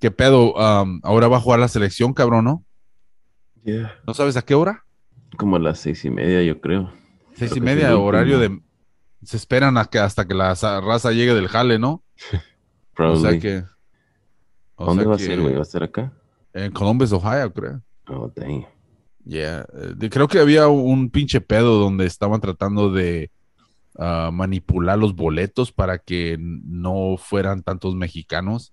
¿Qué pedo? Um, ahora va a jugar la selección, cabrón, ¿no? Yeah. ¿No sabes a qué hora? Como a las seis y media, yo creo. Seis Creo y media, horario de... Se esperan a que hasta que la raza llegue del jale, ¿no? O Probably. sea que... o ¿Dónde sea va a ser, güey? ¿Va a ser acá? En Columbus, Ohio, creo. Oh, dang. Yeah. eh, creo que había un pinche pedo donde estaban tratando de ah, manipular los boletos para que no fueran tantos mexicanos.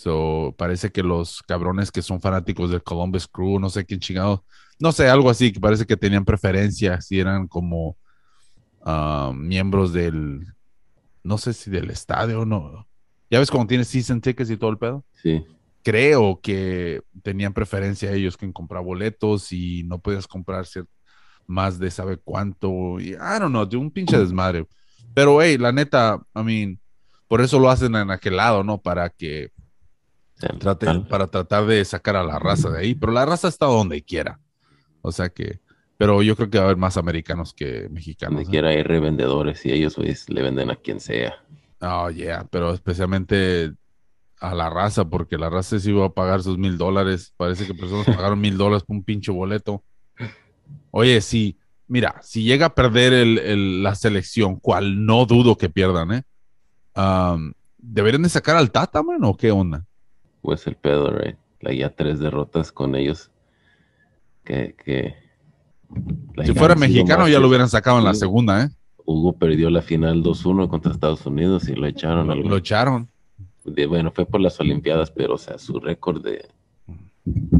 So, parece que los cabrones que son fanáticos del Columbus Crew, no sé quién chingado, no sé, algo así, que parece que tenían preferencia, si eran como ah, miembros del, no sé si del estadio o no. Ya ves cuando tienes season tickets y todo el pedo Sí. creo que tenían preferencia ellos que comprar boletos y no podías comprar más de sabe cuánto. Y I don't know, de un pinche desmadre. Pero, hey, la neta, I mean, por eso lo hacen en aquel lado, ¿no? Para que trate, para tratar de sacar a la raza de ahí. Pero la raza está donde quiera. O sea que, pero yo creo que va a haber más americanos que mexicanos. Donde ¿eh? quiera hay revendedores y ellos pues, le venden a quien sea. Oh, yeah, pero especialmente a la raza, porque la raza sí va a pagar sus mil dólares. Parece que personas pagaron mil dólares por un pinche boleto. Oye, sí, mira, si llega a perder el- el- la selección, cual no dudo que pierdan, ¿eh? ¿Deberían de sacar al Tata, man, o qué onda? Pues el pedo, right? La ya tres derrotas con ellos. Que, que Si fuera mexicano, ya lo hubieran sacado en la segunda, ¿eh? Hugo perdió la final 2-1 contra Estados Unidos y lo echaron Lo, al lo echaron. de- bueno, fue por las Olimpiadas, pero o sea, su récord de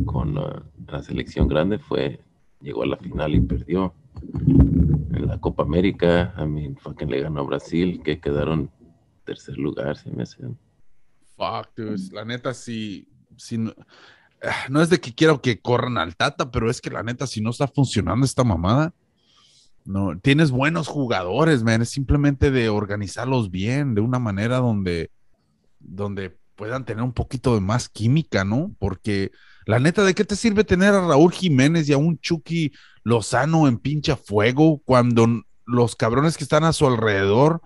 con uh, la selección grande fue llegó a la final y perdió. En la Copa América, I mean, fucking le ganó a Brasil, que quedaron tercer lugar, se me hace. Fuck, dude. La neta, sí. sí no, ah, no es de que quiero que corran al Tata, pero es que la neta, si no está funcionando esta mamada, no. Tienes buenos jugadores, man. Es simplemente de organizarlos bien, de una manera donde, donde puedan tener un poquito de más química, ¿no? Porque la neta, ¿de qué te sirve tener a Raúl Jiménez y a un Chucky Lozano en pinche fuego cuando los cabrones que están a su alrededor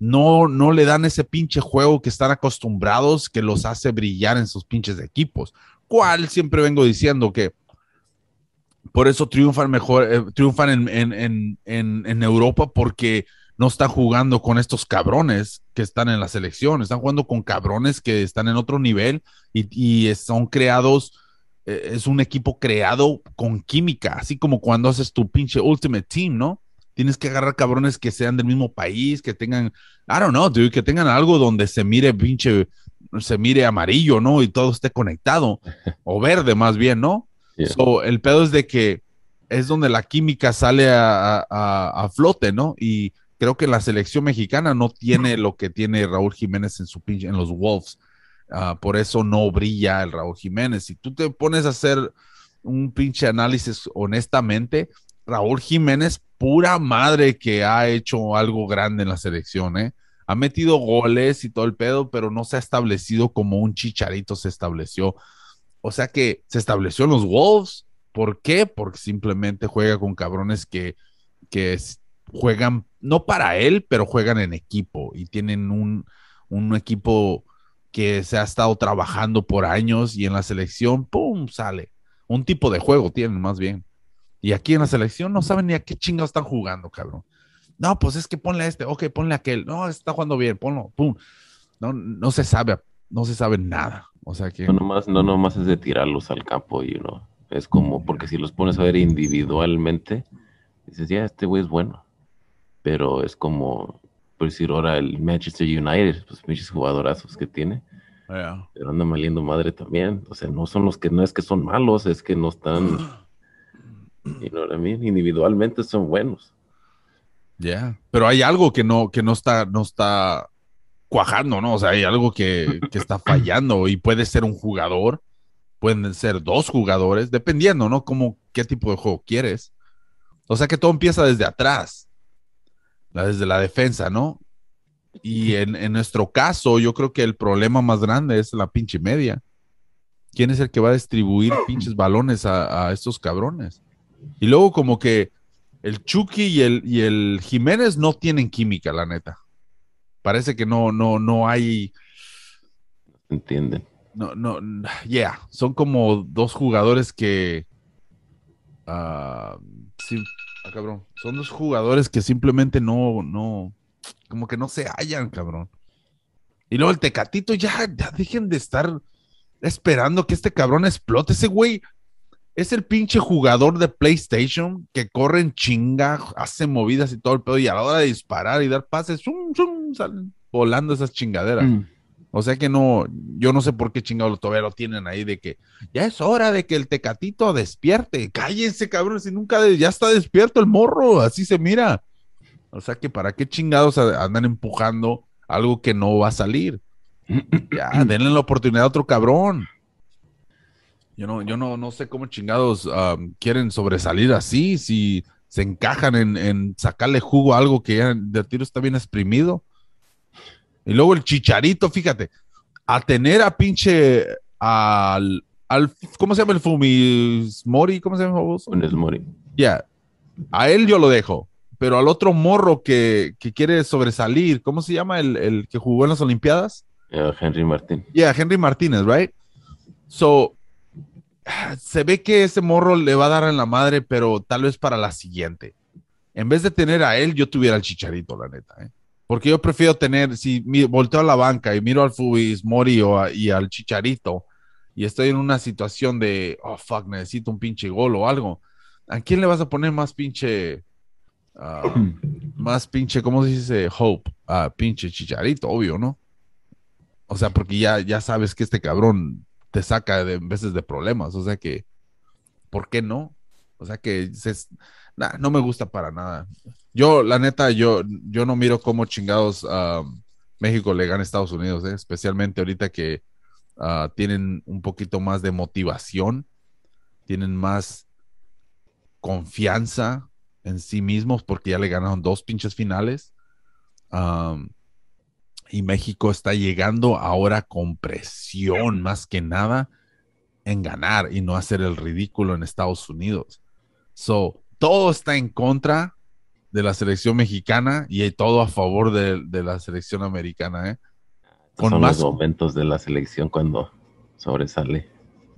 no, no le dan ese pinche juego que están acostumbrados que los hace brillar en sus pinches equipos. ¿Cuál siempre vengo diciendo que por eso triunfan mejor, eh, triunfan en, en, en, en, en Europa porque no están jugando con estos cabrones que están en la selección, están jugando con cabrones que están en otro nivel y, y son creados, eh, es un equipo creado con química, así como cuando haces tu pinche Ultimate Team, ¿no? Tienes que agarrar cabrones que sean del mismo país, que tengan, I don't know, dude, que tengan algo donde se mire pinche, se mire amarillo, ¿no? Y todo esté conectado, o verde más bien, ¿no? Yeah. So, el pedo es de que es donde la química sale a, a- a flote, ¿no? Y creo que la selección mexicana no tiene lo que tiene Raúl Jiménez en su pinche, en los Wolves. Ah, por eso no brilla el Raúl Jiménez. Si tú te pones a hacer un pinche análisis honestamente, Raúl Jiménez, pura madre que ha hecho algo grande en la selección, ¿eh? Ha metido goles y todo el pedo, pero no se ha establecido como un chicharito se estableció. O sea que se estableció en los Wolves. ¿Por qué? Porque simplemente juega con cabrones que, juegan, no para él, pero juegan en equipo y tienen un, un equipo que se ha estado trabajando por años y en la selección, ¡pum! sale. Un tipo de juego tienen más bien. Y aquí en la selección no saben ni a qué chingados están jugando, cabrón. No, pues es que ponle a este, ok, ponle a aquel. No, está jugando bien, ponlo, pum. No, no se sabe, no se sabe nada. O sea que. No nomás, no nomás es de tirarlos al campo, y no. Es como, porque si los pones a ver individualmente, dices, ya, este güey es bueno. Pero es como, por decir ahora el Manchester United, pues muchos jugadorazos que tiene, Yeah. pero andan maliendo madre también. O sea, no son los que, no es que son malos, es que no están, you know what I mean? Individualmente son buenos. Ya, pero hay algo que no, que no está, no está cuajando, ¿no? O sea, hay algo que, que está fallando y puede ser un jugador, pueden ser dos jugadores, dependiendo, ¿no? Como qué tipo de juego quieres. O sea que todo empieza desde atrás, desde la defensa, ¿no? Y en, en nuestro caso, yo creo que el problema más grande es la pinche media. ¿Quién es el que va a distribuir pinches balones a, a estos cabrones? Y luego como que el Chucky y el, y el Jiménez no tienen química, la neta. Parece que no, no, no hay, ¿Entienden? No, no, yeah, son como dos jugadores que. ah, sí, ah, cabrón. Son dos jugadores que simplemente no, no, como que no se hallan, cabrón. Y luego el Tecatito, ya, ya dejen de estar esperando que este cabrón explote. Ese güey es el pinche jugador de PlayStation que corre en chinga, hace movidas y todo el pedo, y a la hora de disparar y dar pases, zum, zum, salen volando esas chingaderas. Mm. O sea que no, yo no sé por qué chingado todavía lo tienen ahí de que ya es hora de que el tecatito despierte. Cállense, cabrón, si nunca de- ya está despierto el morro, así se mira. O sea que para qué chingados andan empujando algo que no va a salir. Ya, denle la oportunidad a otro cabrón. Yo no, yo no, no sé cómo chingados um, quieren sobresalir así, si se encajan en, en sacarle jugo a algo que ya de tiro está bien exprimido. Y luego el chicharito, fíjate, a tener a pinche al, al ¿cómo se llama el Fumis Mori? ¿Cómo se llama? vos? Funes Mori. Ya, a él yo lo dejo, pero al otro morro que, que quiere sobresalir, ¿cómo se llama el, el que jugó en las Olimpiadas? eh, Henry Martín. Yeah, Henry Martínez, right? So, se ve que ese morro le va a dar en la madre, pero tal vez para la siguiente. En vez de tener a él, yo tuviera al chicharito, la neta, ¿eh? Porque yo prefiero tener, si volteo a la banca y miro al Fubis Mori o a- y al chicharito y estoy en una situación de, oh fuck, necesito un pinche gol o algo, ¿a quién le vas a poner más pinche, ah, más pinche, ¿cómo se dice? Hope, a pinche chicharito, obvio, ¿no? O sea, porque ya, ya sabes que este cabrón te saca de veces de problemas. O sea que, ¿por qué no? O sea que se- no me gusta para nada. Yo, la neta, yo, yo no miro cómo chingados ah, México le gana a Estados Unidos, ¿eh? especialmente ahorita que ah, tienen un poquito más de motivación, tienen más confianza en sí mismos porque ya le ganaron dos pinches finales. Y México está llegando ahora con presión más que nada en ganar y no hacer el ridículo en Estados Unidos. So, todo está en contra de la selección mexicana y hay todo a favor de, de la selección americana, ¿eh? Con Son más- los momentos de la selección cuando sobresale.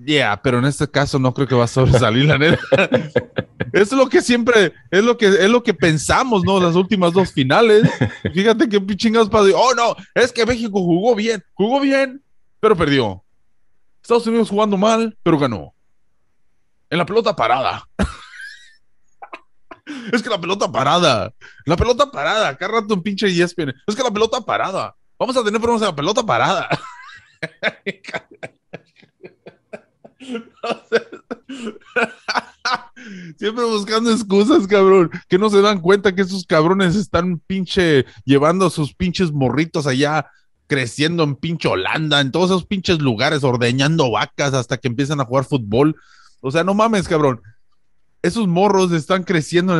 Yeah, pero en este caso no creo que va a sobresalir la neta. es lo que siempre, es lo que, es lo que pensamos, ¿no? Las últimas dos finales. Fíjate que chingados pasó. Oh, no, es que México jugó bien, jugó bien, pero perdió. Estados Unidos jugando mal, pero ganó. En la pelota parada. es que la pelota parada. La pelota parada. Cada rato un pinche ESPN. Es que la pelota parada. Vamos a tener problemas en la pelota parada. Siempre buscando excusas, cabrón. Que no se dan cuenta que esos cabrones están pinche llevando a sus pinches morritos allá, creciendo en pinche Holanda, en todos esos pinches lugares, ordeñando vacas hasta que empiezan a jugar fútbol. O sea, no mames, cabrón. Esos morros están creciendo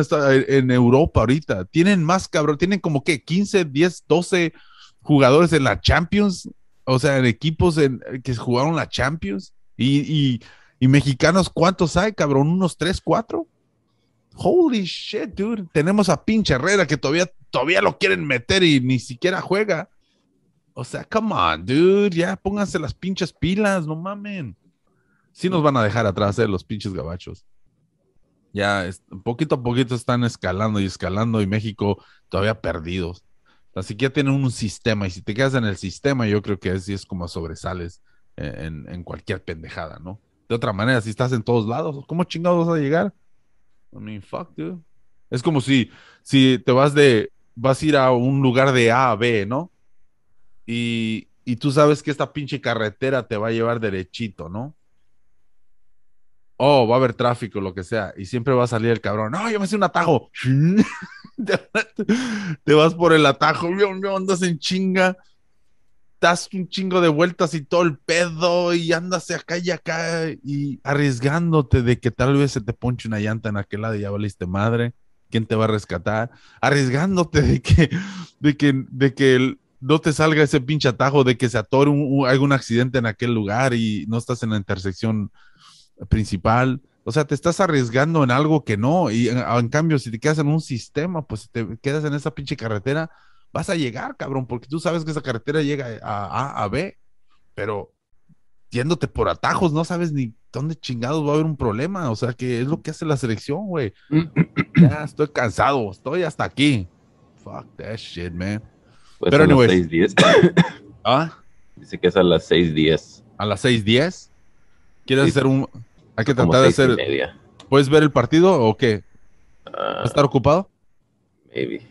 en, Europa ahorita. Tienen más, cabrón. Tienen como que 15, 10, 12 jugadores en la Champions. O sea, en equipos en- que jugaron la Champions. Y, y, mexicanos, ¿cuántos hay, cabrón? ¿Unos 3, 4? Holy shit, dude. Tenemos a pinche Herrera que todavía, todavía lo quieren meter y ni siquiera juega. O sea, come on, dude. Ya pónganse las pinches pilas, no mamen. Sí nos van a dejar atrás, eh, los pinches gabachos. Ya, poquito a poquito están escalando y escalando y México todavía perdidos. Así que ya tienen un sistema y si te quedas en el sistema, yo creo que así es como sobresales en, en cualquier pendejada, ¿no? De otra manera, si estás en todos lados, ¿cómo chingados vas a llegar? I mean, fuck, dude. Es como si, si te vas de, vas a ir a un lugar de A a B, ¿no? Y, y tú sabes que esta pinche carretera te va a llevar derechito, ¿no? Oh, va a haber tráfico, lo que sea, y siempre va a salir el cabrón. No, yo me hice un atajo. te vas por el atajo, andas en chinga das un chingo de vueltas y todo el pedo y andas acá y acá y arriesgándote de que tal vez se te ponche una llanta en aquel lado y ya valiste madre. ¿Quién te va a rescatar? Arriesgándote de que, de que, de que no te salga ese pinche atajo, de que se atore un, un- algún accidente en aquel lugar y no estás en la intersección principal. O sea, te estás arriesgando en algo que no. Y en, en cambio, si te quedas en un sistema, pues te quedas en esa pinche carretera, vas a llegar, cabrón, porque tú sabes que esa carretera llega a A a B, pero yéndote por atajos, no sabes ni dónde chingados va a haber un problema. O sea, que es lo que hace la selección, güey. ya estoy cansado, estoy hasta aquí. Fuck that shit, man. Pues Pero anyways. 6:10. ¿Ah? Dice que es a las 6:10. ¿A las 6:10? ¿Quieres Sí. hacer un... Hay que tratar de hacer... media. ¿Puedes ver el partido o qué? ¿Vas Ah, a estar ocupado? maybe.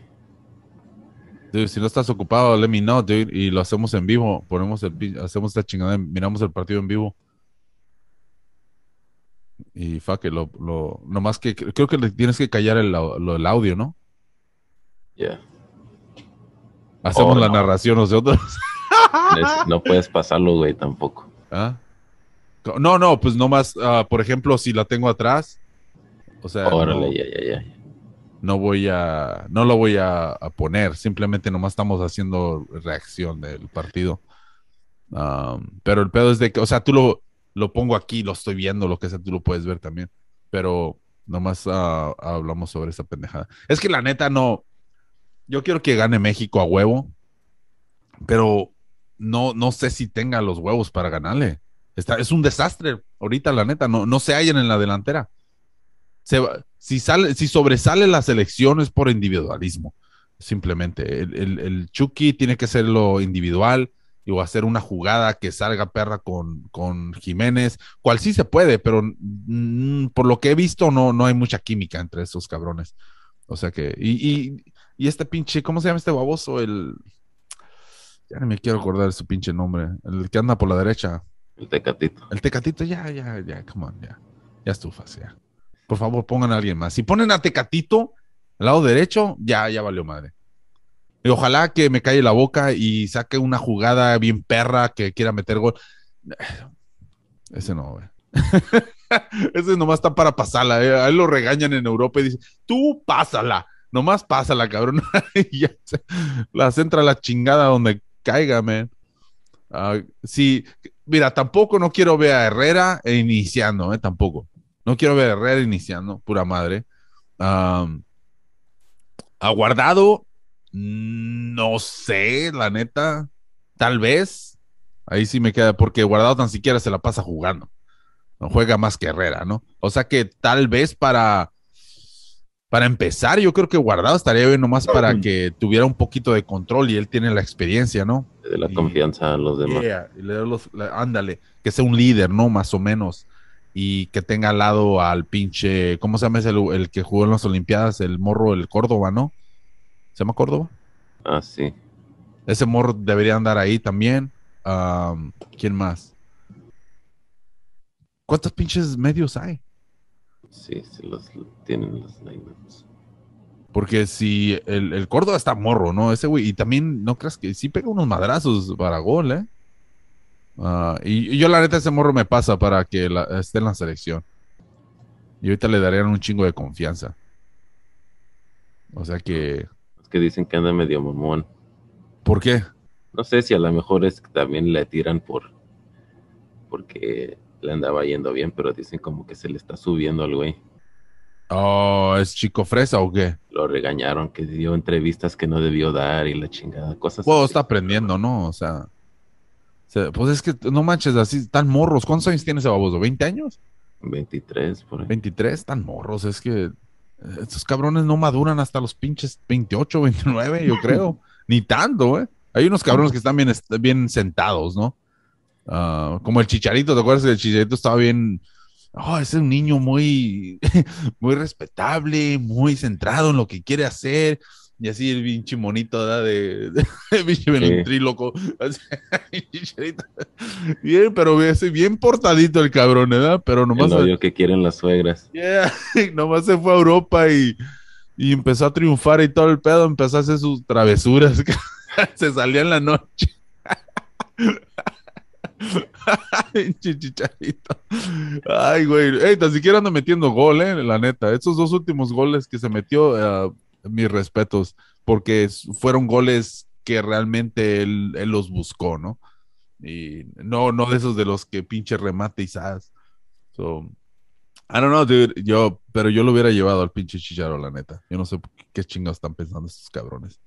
Dude, si no estás ocupado, let me know, dude, y lo hacemos en vivo. Ponemos el, hacemos esta chingada, miramos el partido en vivo. Y fuck it, lo, lo, nomás que creo que le tienes que callar el, lo, el audio, ¿no? Ya. Hacemos Oh, la no. narración nosotros. No puedes pasarlo, güey, tampoco. ¿Ah? No, no, pues nomás, ah, por ejemplo, si la tengo atrás, o sea, no, Órale, ya, ya, ya. No voy a, no lo voy a, poner, simplemente nomás estamos haciendo reacción del partido. Um, pero el pedo es de que, o sea, tú lo, lo pongo aquí, lo estoy viendo, lo que sea, tú lo puedes ver también. Pero nomás ah, hablamos sobre esa pendejada. Es que la neta no, yo quiero que gane México a huevo, pero no, no sé si tenga los huevos para ganarle. Está, es un desastre ahorita, la neta, no, no se hallan en la delantera. Se va- si, sale, si sobresale la selección es por individualismo, simplemente. El, el, el Chucky tiene que ser lo individual y o hacer una jugada que salga perra con, con Jiménez, cual sí se puede, pero mm, por lo que he visto no, no hay mucha química entre esos cabrones. O sea que, y, y, y este pinche, ¿cómo se llama este baboso? El, ya no me quiero acordar de su pinche nombre, el que anda por la derecha. El tecatito. El tecatito, ya, ya, ya, come on, ya. Ya estufas, ya. Por favor, pongan a alguien más. Si ponen a Tecatito al lado derecho, ya, ya valió madre. Y ojalá que me calle la boca y saque una jugada bien perra que quiera meter gol. Ese no, güey. Ese nomás está para pasarla. eh. A él lo regañan en Europa y dicen, tú pásala. Nomás pásala, cabrón. y la centra la chingada donde caiga, man. Sí, mira, tampoco no quiero ver a Herrera iniciando, eh, tampoco. No quiero ver a Herrera iniciando, pura madre. Am, a Guardado, no sé, la neta, tal vez. Ahí sí me queda, porque Guardado tan siquiera se la pasa jugando. No juega más que Herrera, ¿no? O sea que tal vez para, para empezar, yo creo que Guardado estaría bien nomás para que tuviera un poquito de control y él tiene la experiencia, ¿no? De la Y- confianza a los demás. Yeah, y le los- le- ándale, que sea un líder, ¿no? Más o menos. Y que tenga al lado al pinche, ¿cómo se llama ese, el, el que jugó en las Olimpiadas? El morro, el Córdoba, ¿no? ¿Se llama Córdoba? Ah, sí. Ese morro debería andar ahí también. Am, ¿Quién más? ¿Cuántos pinches medios hay? Sí, sí, los tienen los lineups. Porque si el, el Córdoba está morro, ¿no? Ese güey, y también no creas que sí pega unos madrazos para gol, ¿eh? Ah, y, y yo la neta ese morro me pasa para que la- esté en la selección. Y ahorita le darían un chingo de confianza. O sea que, Es que dicen que anda medio mamón. ¿por qué? No sé si a lo mejor es que también le tiran por porque le andaba yendo bien, pero dicen como que se le está subiendo al güey. Oh, ¿es chico fresa o qué? Lo regañaron, que dio entrevistas que no debió dar y la chingada, cosas así. está aprendiendo, ¿no? O sea, pues es que no manches, así tan morros. ¿Cuántos años tiene ese baboso? ¿20 años? 23 por ahí. 23, tan morros. Es que eh, estos cabrones no maduran hasta los pinches 28, 29, yo creo. Ni tanto, ¿eh? Hay unos cabrones que están bien, bien sentados, ¿no? Ah, como el chicharito, ¿te acuerdas que el chicharito estaba bien? Oh, es un niño muy, muy respetable, muy centrado en lo que quiere hacer. Y así el pinche monito, ¿verdad? De, pinche ventríloco. Bien, pero bien, portadito el cabrón, ¿verdad? Pero El nomás. novio que quieren las suegras. Yeah, nomás se fue a Europa y, y empezó a triunfar y todo el pedo, empezó a hacer sus travesuras. se salía en la noche. Chicharito. Ay, güey. Ey, tan siquiera anda metiendo gol, eh, la neta. Esos dos últimos goles que se metió, eh, mis respetos, porque fueron goles que realmente él, los buscó, ¿no? Y no, no de esos de los que pinche remate y. So, I don't know, dude. Yo, pero yo lo hubiera llevado al pinche Chicharo, la neta. Yo no sé qué chingados están pensando estos cabrones.